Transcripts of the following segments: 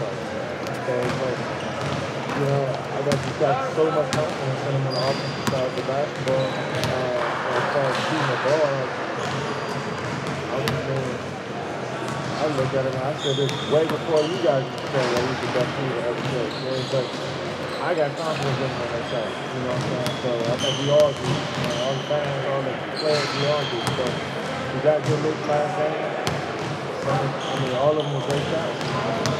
it's like, you know, I got got so much confidence in him on the offensive side of the basketball. Uh, as far as shooting the ball, I was saying, I look at and I said this way before you guys said that he's the best team ever played. Know, it's I got confidence in him on that side. You know what I'm saying? So I think we all do. You know, all the fans, all the players, we all do. So we got good looks last game. I mean, all of them were great shots.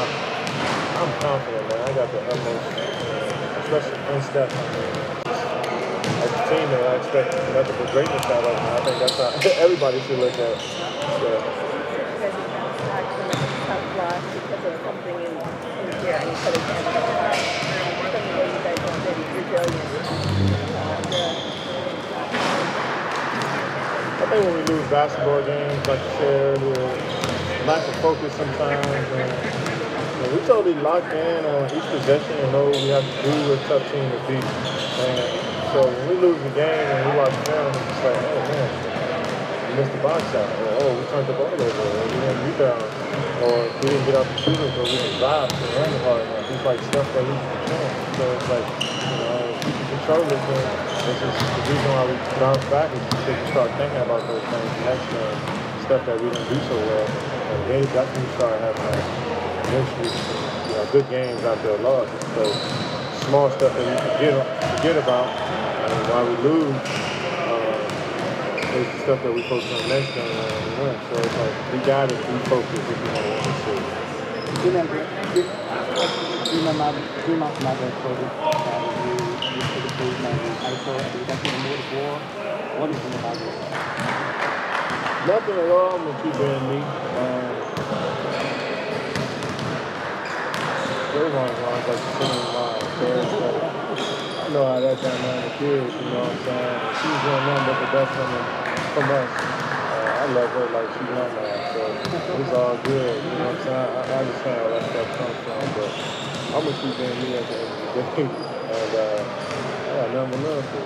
confident, man. I got the utmost, especially in. As a teammate, I expect nothing but greatness out of him. I think that's how everybody should look at. Uh, I think when we lose basketball games, like you said lack of focus sometimes. And, we totally locked in on each possession and know what we have to do with a tough team to beat. And so when we lose the game and we watch film, it's just like, oh man, we missed the box out. or oh, we turned the ball over, or we didn't rebound, or we didn't get out the shooters, or we didn't drive and run hard enough. It's like stuff that we control. So it's like, you know, we can control this is the reason why we bounce back is because we start thinking about those things next game, stuff that we didn't do so well. And they, we start having like and you know, good games after a loss. So small stuff that we forget, forget about, and why we lose, is the stuff that we focus on next game and we win. So it's like we gotta be focused if we want to win this series. Remember, this, remember, remember another project that you, you put the page and I saw it, that's in the mode of war. What is it about it? Nothing at all. I'm gonna keep being me. Um, Draymond's lines like the same line. So it's like, I know how that dynamic is, you know what I'm saying? She's doing nothing but the best from, from us. Uh, I love her like she's my man. So it's all good, you know what I'm saying? I, I understand where that stuff comes from, but I'm gonna keep being me at the end of the day. And uh, I got nothing but love for.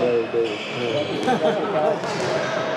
Larry Davis. Yeah.